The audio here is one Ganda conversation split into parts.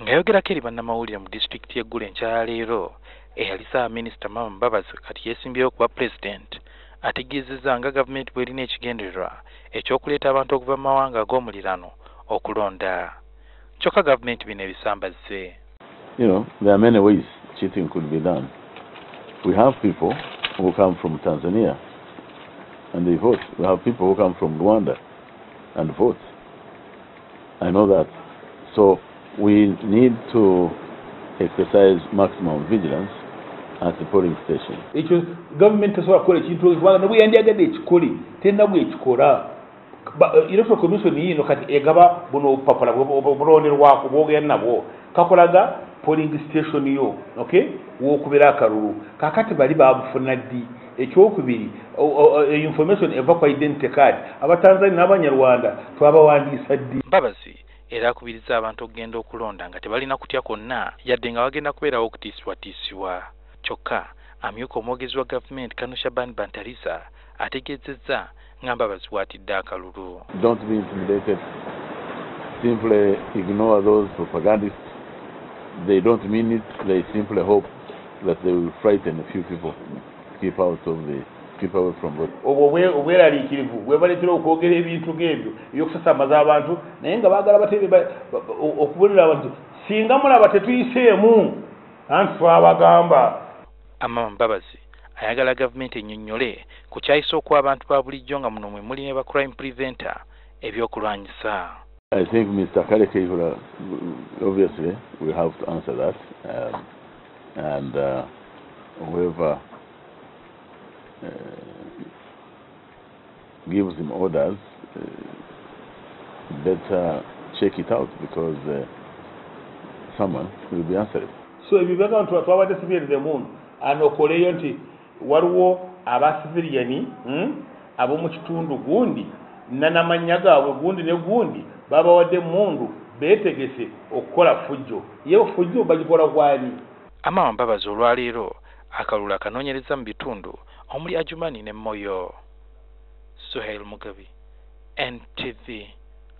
ng'ayogerako eri bannamawulire mu disitulikiti y'eggulu enkyaleero eyali minisita mama mbabazi kati yeesimbyewo okuba pulezidenti ategeezezza nga gavumenti bw'erina ekigendererwa ekyokuleeta abantu okuva mu mawanga ag'omulirano okulonda kyokka gavumenti bino ebisambazze you know, there are many ways cheating could be done. We have people who come from Tanzania and they vote. We have people who come from Rwanda and vote. I know that. So we need to exercise maximum vigilance at the polling station. ekyo gavumenti tesobola kukola ekintu kubanga ne bweyandiyagadde ekikole terina bwekikola Ba- electoral commission yiino kati egaba buno obupapula bulonerwako bwogera nabwo. Kakolaga polling station yo okay? Wokubeera akalulu. Kakati bali babufuna ddi? Ekyokubiri o- o- o- information eva ku identity card. Abatanzania n'abanyarwanda twabawandiisa ddi? Mbabazi era akubiriza abantu okugenda okulonda nga tebalina kutya kwonna yadde nga wagenda kubeerawo okutiisibwatiisibwa kyokka amyuka omwogezi wa gavumenti kano shaban bantalisa ategeezezza nga mbabazi bw'atidde akalulu Don't be intimidated. Simply ignore those propagandists. They don't mean it. They simply hope that they will frighten a few people, keep out of the, keep away from vote. obwo obwe- obweraliikirivu bwebaleetera okwogera ebintu ng'ebyo ebyokusasamaza abantu naye nga baagala batebe okubulira abantu singa mulaba tetuyiseemu anti twabagamba amama mbabazi ayagala gavumenti ennyonnyole ku kyayisa okuwa abantu ba bulijjo nga muno mwe muli ne ba crime preventer ebyokulwanyisa I think Mr. Karekehura, obviously, we have to answer that. Um, and uh, whoever gives him orders uh, better check it out because uh, someone will be answering. so ebyo byaga nti twabadde civilian muno anokoleyo nti waliwo aba civilian mm, ab'omu kitundu gundi nanamanya gaabwe gundi ne gundi babawadde mundu beetegese okukola fujjo ye fujjo bagikola kwani amama mbabazi olwaleero akalulu akanoonyereza mu bitundu omuli ajumani ne moyo suhail mugabi ntv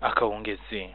akawungezi